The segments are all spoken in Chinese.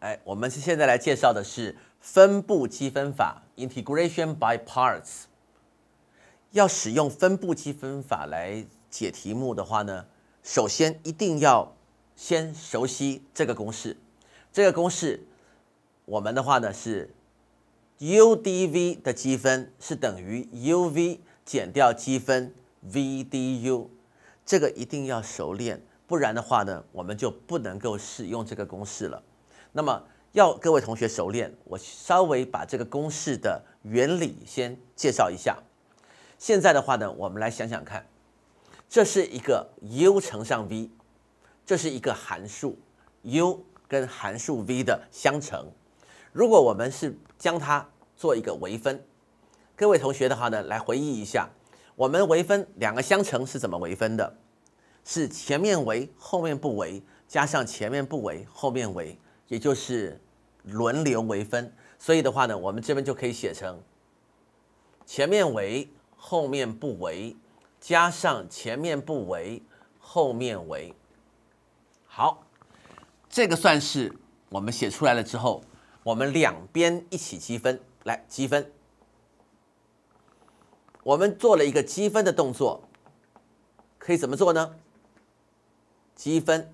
哎，我们是现在来介绍的是分布积分法 （integration by parts）。要使用分布积分法来解题目的话呢，首先一定要先熟悉这个公式。这个公式，我们的话呢是 u dv 的积分是等于 uv 减掉积分 v du。这个一定要熟练，不然的话呢，我们就不能够使用这个公式了。那么要各位同学熟练，我稍微把这个公式的原理先介绍一下。现在的话呢，我们来想想看，这是一个 u 乘上 v，这是一个函数 u 跟函数 v 的相乘。如果我们是将它做一个微分，各位同学的话呢，来回忆一下。我们微分两个相乘是怎么微分的？是前面为后面不为，加上前面不为后面为，也就是轮流为分。所以的话呢，我们这边就可以写成前面为后面不为，加上前面不为后面为。好，这个算式我们写出来了之后，我们两边一起积分，来积分。我们做了一个积分的动作，可以怎么做呢？积分，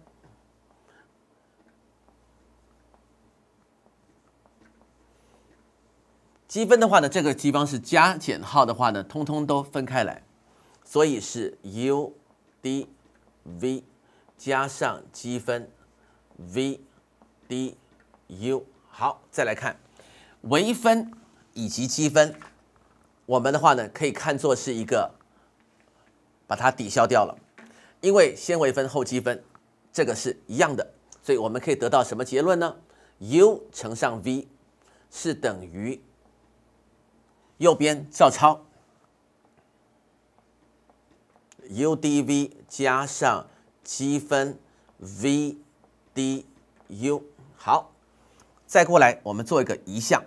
积分的话呢，这个积方是加减号的话呢，通通都分开来，所以是 u d v 加上积分 v d u。好，再来看微分以及积分。我们的话呢，可以看作是一个把它抵消掉了，因为先微分后积分，这个是一样的，所以我们可以得到什么结论呢？u 乘上 v 是等于右边照抄 u dv 加上积分 v du。好，再过来我们做一个移项，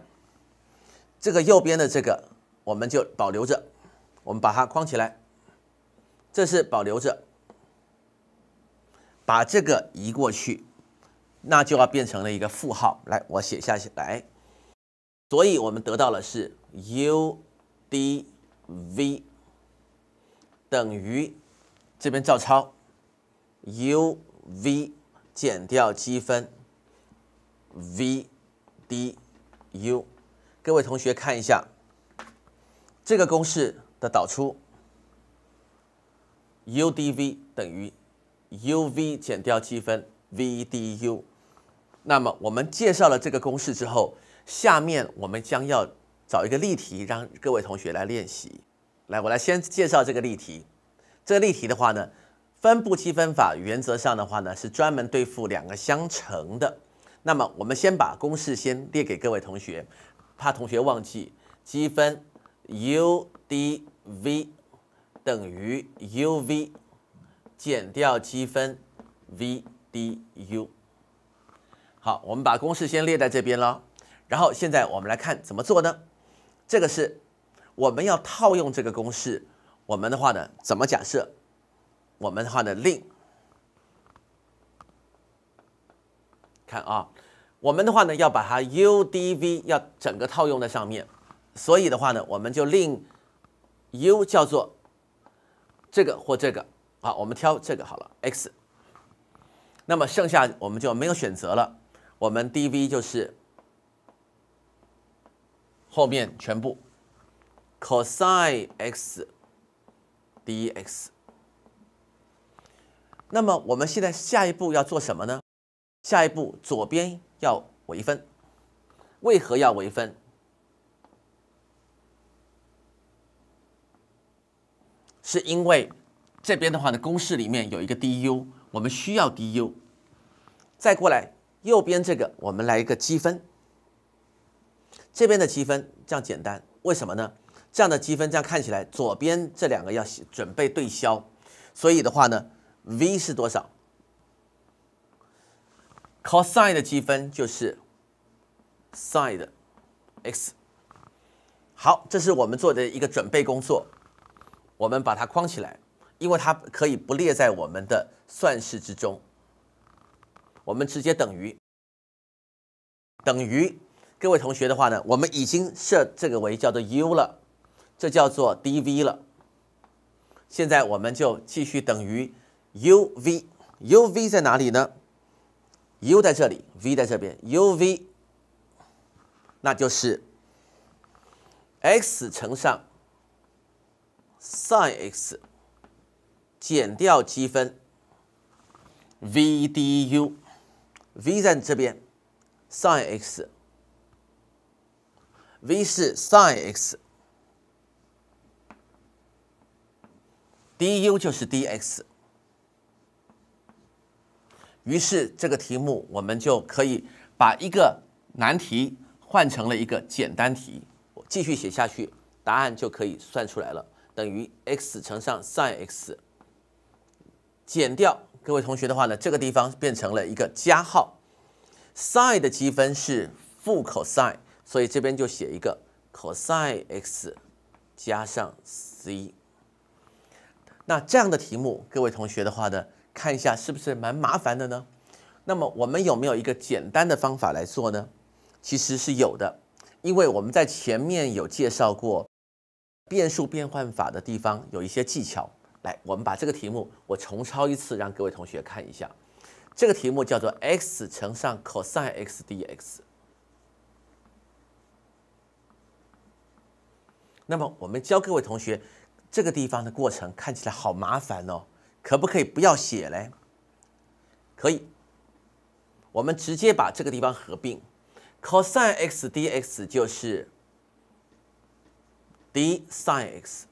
这个右边的这个。我们就保留着，我们把它框起来，这是保留着，把这个移过去，那就要变成了一个负号。来，我写下来，所以我们得到了是 u d v 等于这边照抄 u v 减掉积分 v d u。各位同学看一下。这个公式的导出，u dv 等于 uv 减掉积分 v du。那么我们介绍了这个公式之后，下面我们将要找一个例题，让各位同学来练习。来，我来先介绍这个例题。这个例题的话呢，分布积分法原则上的话呢，是专门对付两个相乘的。那么我们先把公式先列给各位同学，怕同学忘记积分。u dv 等于 uv 减掉积分 v du。好，我们把公式先列在这边了。然后现在我们来看怎么做呢？这个是我们要套用这个公式。我们的话呢，怎么假设？我们的话呢，令看啊，我们的话呢，要把它 u dv 要整个套用在上面。所以的话呢，我们就令 u 叫做这个或这个，好，我们挑这个好了，x。那么剩下我们就没有选择了，我们 dv 就是后面全部 cos x dx。那么我们现在下一步要做什么呢？下一步左边要微分，为何要微分？是因为这边的话呢，公式里面有一个 du，我们需要 du。再过来右边这个，我们来一个积分。这边的积分这样简单，为什么呢？这样的积分这样看起来，左边这两个要准备对消，所以的话呢，v 是多少？cosine 的积分就是 sin x。好，这是我们做的一个准备工作。我们把它框起来，因为它可以不列在我们的算式之中。我们直接等于等于各位同学的话呢，我们已经设这个为叫做 u 了，这叫做 dv 了。现在我们就继续等于 uv，uv 在哪里呢？u 在这里，v 在这边，uv，那就是 x 乘上 sin x 减掉积分 v du，v 在这边 sinx v 是 sin x。du 就是 dx，于是这个题目我们就可以把一个难题换成了一个简单题，继续写下去，答案就可以算出来了，等于 x 乘上 sin x 减掉各位同学的话呢，这个地方变成了一个加号，sin 的积分是负 cos，所以这边就写一个 cos x 加上 c。那这样的题目，各位同学的话呢，看一下是不是蛮麻烦的呢？那么我们有没有一个简单的方法来做呢？其实是有的，因为我们在前面有介绍过变数变换法的地方有一些技巧。来，我们把这个题目我重抄一次，让各位同学看一下。这个题目叫做 x 乘上 cos x dx。那么我们教各位同学。这个地方的过程看起来好麻烦哦，可不可以不要写嘞？可以，我们直接把这个地方合并，cos x dx 就是 d sin x，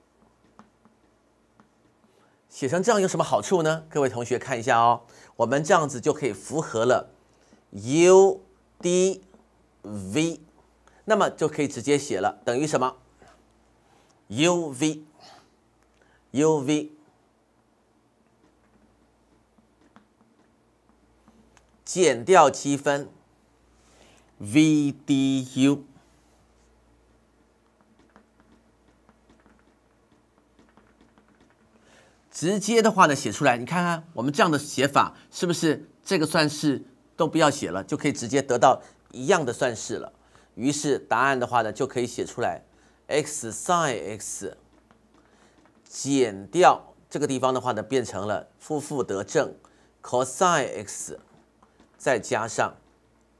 写成这样有什么好处呢？各位同学看一下哦，我们这样子就可以符合了 u d v，那么就可以直接写了，等于什么？u v。u v 减掉积分 v d u，直接的话呢写出来，你看看我们这样的写法是不是这个算式都不要写了，就可以直接得到一样的算式了。于是答案的话呢就可以写出来 x sin x。减掉这个地方的话呢，变成了负负得正 cos x，再加上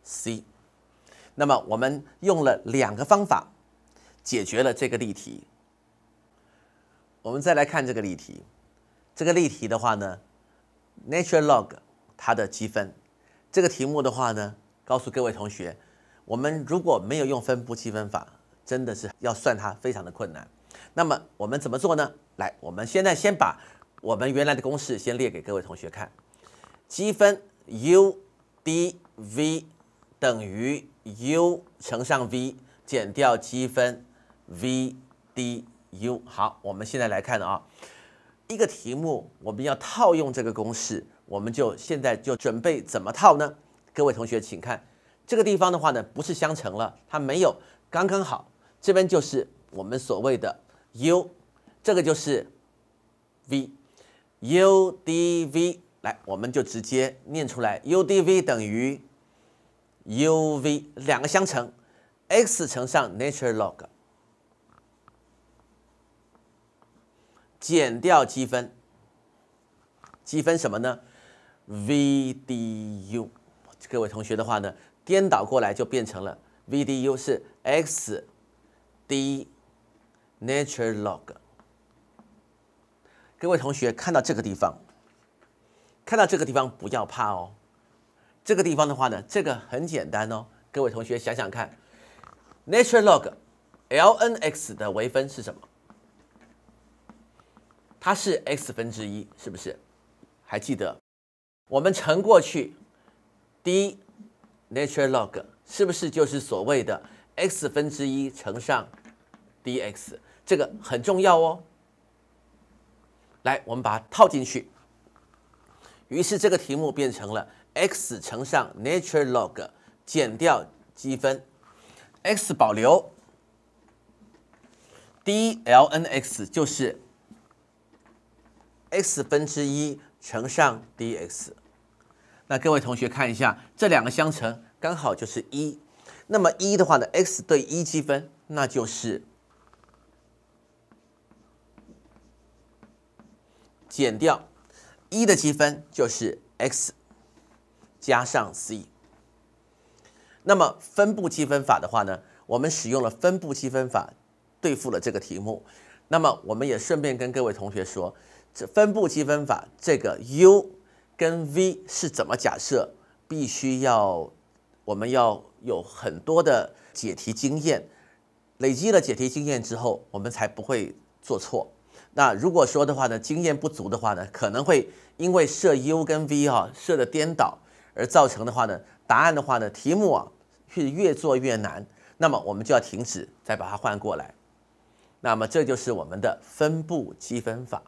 c。那么我们用了两个方法解决了这个例题。我们再来看这个例题，这个例题的话呢，natural log 它的积分，这个题目的话呢，告诉各位同学，我们如果没有用分布积分法，真的是要算它非常的困难。那么我们怎么做呢？来，我们现在先把我们原来的公式先列给各位同学看。积分 u d v 等于 u 乘上 v 减掉积分 v d u。好，我们现在来看啊，一个题目我们要套用这个公式，我们就现在就准备怎么套呢？各位同学请看，这个地方的话呢，不是相乘了，它没有，刚刚好，这边就是我们所谓的 u。这个就是 v，u d v，来，我们就直接念出来，u d v 等于 u v，两个相乘，x 乘上 nature log，减掉积分，积分什么呢？v d u，各位同学的话呢，颠倒过来就变成了 v d u 是 x d natural log。各位同学看到这个地方，看到这个地方不要怕哦。这个地方的话呢，这个很简单哦。各位同学想想看，natural log ln x 的微分是什么？它是 x 分之一，是不是？还记得我们乘过去，d natural log 是不是就是所谓的 x 分之一乘上 dx？这个很重要哦。来，我们把它套进去。于是这个题目变成了 x 乘上 natural log 减掉积分，x 保留，d ln x 就是 x 分之一乘上 dx。那各位同学看一下，这两个相乘刚好就是一。那么一的话呢，x 对一积分，那就是减掉一的积分就是 x 加上 c。那么分布积分法的话呢，我们使用了分布积分法对付了这个题目。那么我们也顺便跟各位同学说，这分布积分法这个 u 跟 v 是怎么假设，必须要我们要有很多的解题经验，累积了解题经验之后，我们才不会做错。那如果说的话呢，经验不足的话呢，可能会因为设 u 跟 v 哈设的颠倒，而造成的话呢，答案的话呢，题目啊是越做越难，那么我们就要停止，再把它换过来。那么这就是我们的分布积分法。